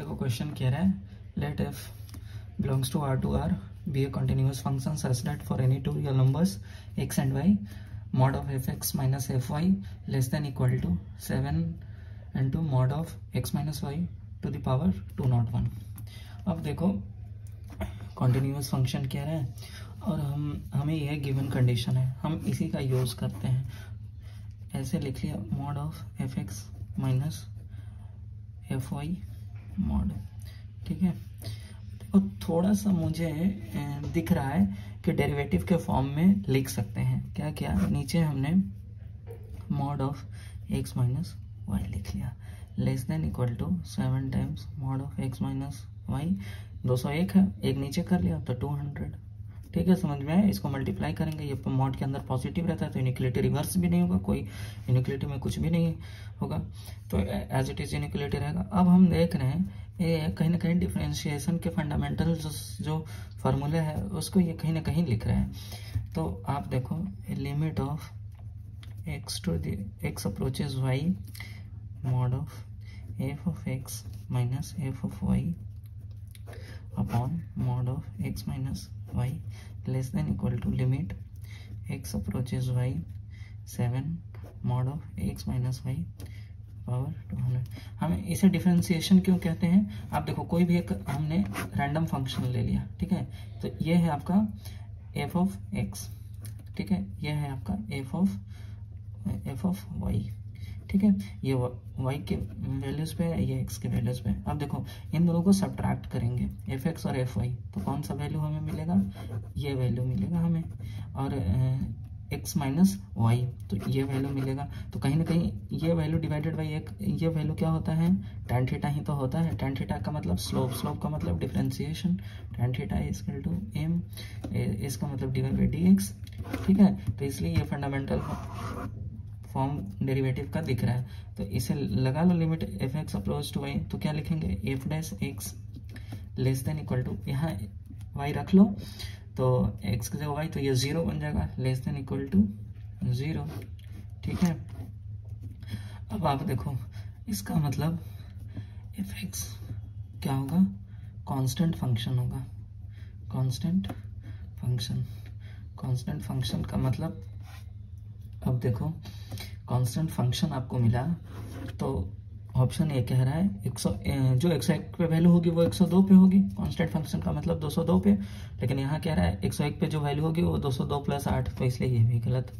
देखो क्वेश्चन कह रहा है let f belongs to R to R be a continuous function such that for any two real numbers x and y mod of f x minus f y less than equal to seven into mod of x minus y to the power two not one अब देखो continuous function कह रहे हैं, और हम, हमें यह given condition है, हम इसी का यूज़ करते हैं। ऐसे लिख लिया mod of f x minus f y mod ठीक है? देखो थोड़ा सा मुझे दिख रहा है कि डेरिवेटिव के फॉर्म में लिख सकते हैं। क्या क्या? नीचे हमने mod of x minus y लिख लिया। Less than equal to seven times mod of x minus y दो सौ एक है, एक नीचे कर लिया तो टू हंड्रेड ठीक है, समझ में आया? इसको मल्टीप्लाई करेंगे, ये मॉड के अंदर पॉजिटिव रहता है तो इनिक्लिटी रिवर्स भी नहीं होगा, कोई इनिक्लिटी में कुछ भी नहीं होगा। तो एज इट इज़ इनिक्लिटी रहेगा। अब हम देख रहे हैं, ये कहीं ना कहीं डिफ्रेंशिएशन के फंडामेंटल जो जो फार्मूले है, उसको ये कहीं ना कहीं लिख रहे हैं। तो आप देखो limit of x to the x approaches y mod of f of x minus f of y upon mod of x minus y less than equal to limit x approaches y 7 mod of x minus y power two hundred हम इसे differentiation क्यों कहते हैं? आप देखो, कोई भी एक हमने रैंडम फ़ंक्शन ले लिया, ठीक है? तो ये है आपका एफ़ ऑफ़ एक्स ठीक है? ये है आपका f of f of y ठीक है? ये y के वैल्यूज़ पे है, ये x के वैल्यूज़ पे अब देखो, इन दोनों को सब्ट्रैक्ट करेंगे एफ़ एक्स और एफ़ वाई तो कौन सा वैल्यू हमें मिलेगा? ये वैल्यू मिलेगा हमें, और x माइनस वाई तो ये वैल्यू मिलेगा। तो कहीं ना कहीं ये वैल्यू डिवाइडेड बाई एक, ये वैल्यू क्या होता है? टेन थीटा ही तो होता है। टेन थीटा का मतलब स्लोप स्लोप का मतलब differentiation tan theta equal to m इसका मतलब डिवाइड बाई डी एक्स ठीक है? तो इसलिए ये फंडामेंटल फॉर्म डेरिवेटिव का दिख रहा है। तो इसे लगा लो limit f x approach to y तो क्या लिखेंगे? F dash x less than equal to यहाँ वाई रख लो तो एक्स की जगह वाई तो ये ज़ीरो बन जाएगा less than equal to zero ठीक है? अब आप देखो, इसका मतलब एफ़ एक्स क्या होगा? कांस्टेंट फ़ंक्शन होगा। कांस्टेंट फ़ंक्शन कांस्टेंट फ़ंक्शन का मतलब अब देखो कांस्टेंट फ़ंक्शन आपको मिला तो ऑप्शन ए कह रहा है 100 जो 101 पे वैल्यू होगी वो 102 पे होगी। कांस्टेंट फ़ंक्शन का मतलब 202 पे, लेकिन यहाँ कह रहा है 101 पे जो वैल्यू होगी वो 202 प्लस आठ तो इसलिए ये भी गलत।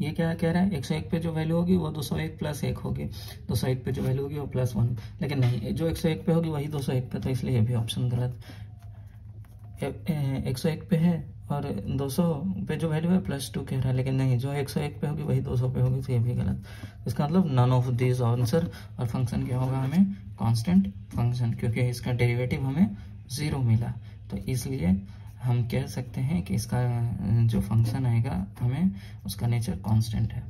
ये क्या कह रहा है? 101 पे जो वैल्यू होगी वो 201 प्लस एक होगी। 201 पे जो वैल्यू होगी वो प्लस वन लेकिन नहीं, जो 101 पे होगी वही 201 पे तो इसलिए ये भी ऑप्शन गलत। एक सौ एक पे है और 200 पे जो वैल्यू है प्लस टू कह रहा है, लेकिन नहीं, जो 101 पे होगी वही 200 पे होगी तो ये भी गलत। इसका मतलब नन ऑफ़ दिस आंसर और फ़ंक्शन क्या होगा हमें? कांस्टेंट फ़ंक्शन क्योंकि इसका डेरिवेटिव हमें ज़ीरो मिला। तो इसलिए हम कह सकते हैं कि इसका, जो फ़ंक्शन आएगा, हमें उसका नेचर कांस्टेंट है।